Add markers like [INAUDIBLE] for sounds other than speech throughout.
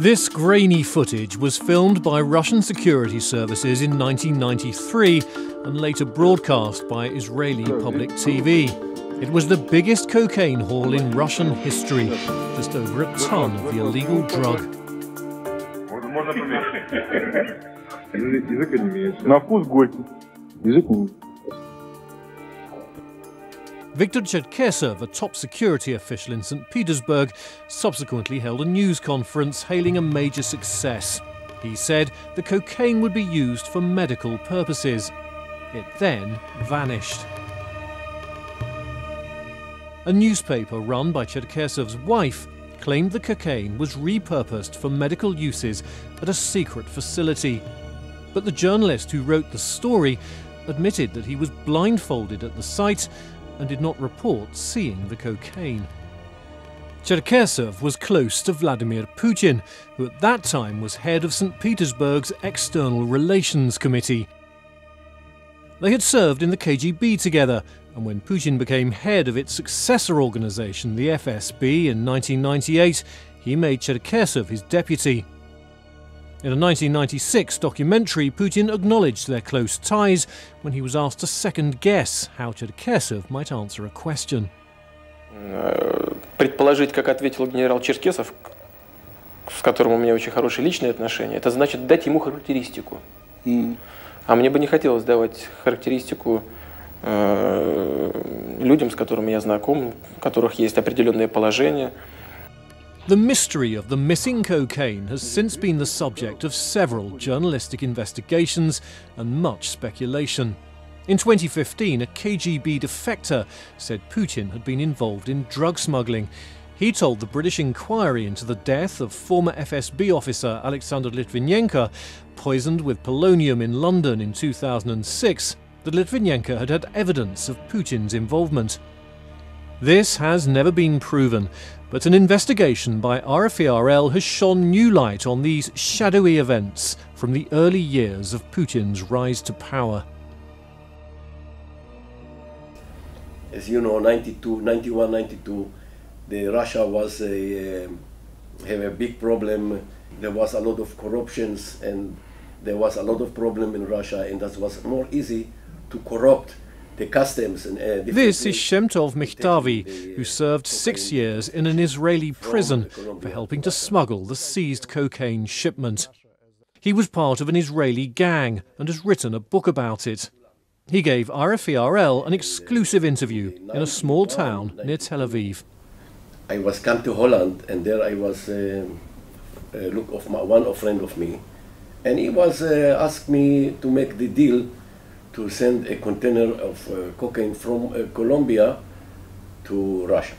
This grainy footage was filmed by Russian security services in 1993 and later broadcast by Israeli public TV. It was the biggest cocaine haul in Russian history, just over a ton of the illegal drug. [LAUGHS] На вкус горький. Язык Viktor Cherkesov, a top security official in St. Petersburg, subsequently held a news conference hailing a major success. He said the cocaine would be used for medical purposes. It then vanished. A newspaper run by Cherkesov's wife claimed the cocaine was repurposed for medical uses at a secret facility. But the journalist who wrote the story admitted that he was blindfolded at the site and did not report seeing the cocaine. Cherkesov was close to Vladimir Putin, who at that time was head of St. Petersburg's External Relations Committee. They had served in the KGB together, and when Putin became head of its successor organization, the FSB, in 1998, he made Cherkesov his deputy. In a 1996 documentary, Putin acknowledged their close ties when he was asked to second guess how Cherkesov might answer a question. Предположить, как ответил генерал Черкесов, с которым у меня очень хорошие личные отношения, это значит дать ему характеристику. Mm. А мне бы не хотелось давать характеристику э, людям, с которыми я знаком, у которых есть определенные положения – the mystery of the missing cocaine has since been the subject of several journalistic investigations and much speculation. In 2015, a KGB defector said Putin had been involved in drug smuggling. He told the British inquiry into the death of former FSB officer Alexander Litvinenko, poisoned with polonium in London in 2006, that Litvinenko had had evidence of Putin's involvement. This has never been proven, but an investigation by RFERL has shone new light on these shadowy events from the early years of Putin's rise to power. As you know, 92, 91, 92, the Russia was a, uh, have a big problem. There was a lot of corruptions and there was a lot of problem in Russia and that was more easy to corrupt the customs and uh, This is Shemtov Mikhtavi, who served six years in an Israeli prison for helping to smuggle the seized cocaine shipment. He was part of an Israeli gang and has written a book about it. He gave RFERL an exclusive interview in a small town near Tel Aviv. I was come to Holland and there I was uh, uh, look of my, one friend of me and he was uh, asked me to make the deal to send a container of uh, cocaine from uh, Colombia to Russia.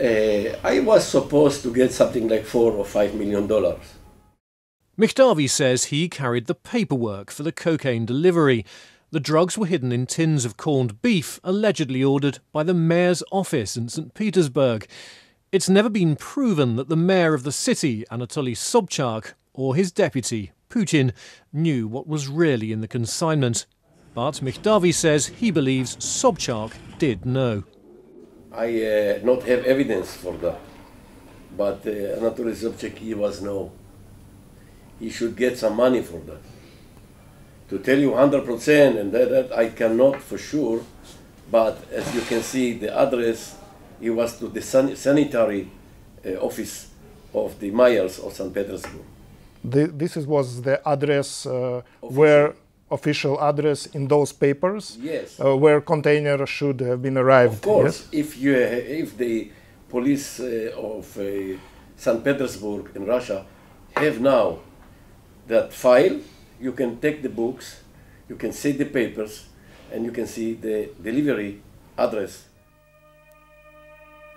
Uh, I was supposed to get something like four or five million dollars. Mikhtavi says he carried the paperwork for the cocaine delivery. The drugs were hidden in tins of corned beef, allegedly ordered by the mayor's office in St. Petersburg. It's never been proven that the mayor of the city, Anatoly Sobchak, or his deputy, Putin, knew what was really in the consignment. But Mikhtavi says he believes Sobchak did know. I uh, not have evidence for that, but uh, Anatoly Sobchak he was no. He should get some money for that. To tell you 100% and that, that I cannot for sure, but as you can see, the address it was to the san sanitary uh, office of the mayors of St. Petersburg. The, this is, was the address uh, where official address in those papers yes. uh, where container should have been arrived. Of course, yes? if you if the police uh, of uh, St. Petersburg in Russia have now that file, you can take the books, you can see the papers, and you can see the delivery address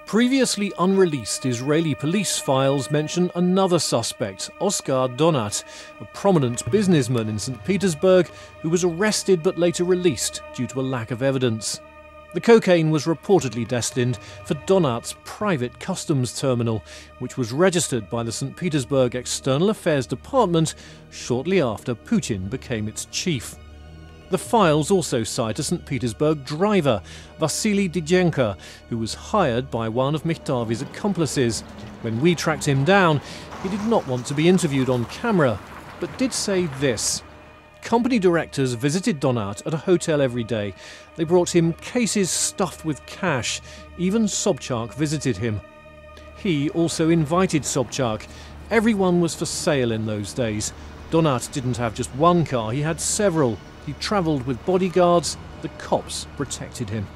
Previously unreleased Israeli police files mention another suspect, Oskar Donat, a prominent businessman in St. Petersburg who was arrested but later released due to a lack of evidence. The cocaine was reportedly destined for Donat's private customs terminal, which was registered by the St. Petersburg External Affairs Department shortly after Putin became its chief. The files also cite a St. Petersburg driver, Vasily Dijenka, who was hired by one of Mikhtavi's accomplices. When we tracked him down, he did not want to be interviewed on camera, but did say this. Company directors visited Donat at a hotel every day. They brought him cases stuffed with cash. Even Sobchak visited him. He also invited Sobchak. Everyone was for sale in those days. Donat didn't have just one car, he had several. He travelled with bodyguards, the cops protected him.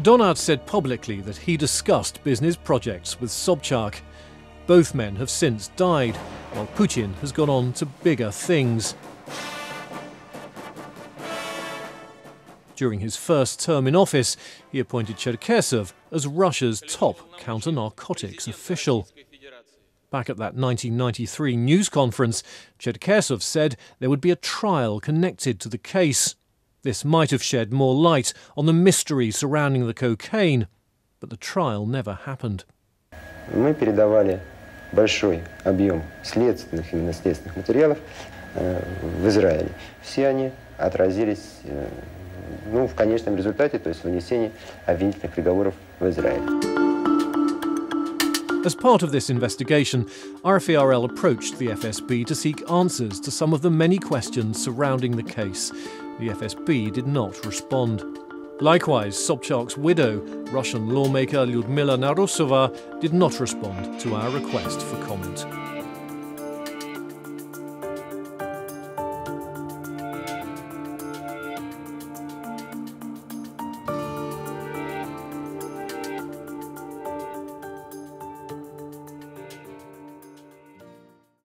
Donat said publicly that he discussed business projects with Sobchak. Both men have since died, while Putin has gone on to bigger things. During his first term in office, he appointed Cherkesov as Russia's top counter narcotics official. Back at that 1993 news conference, Cherkesov said there would be a trial connected to the case. This might have shed more light on the mystery surrounding the cocaine, but the trial never happened. Мы передавали большой объем следственных, именно следственных материалов э, в Израиле. Все они отразились э, ну, в конечном результате, то есть вынесении обвинительных приговоров в Израиле. As part of this investigation, RFERL approached the FSB to seek answers to some of the many questions surrounding the case. The FSB did not respond. Likewise, Sobchak's widow, Russian lawmaker Lyudmila Narusova, did not respond to our request for comment.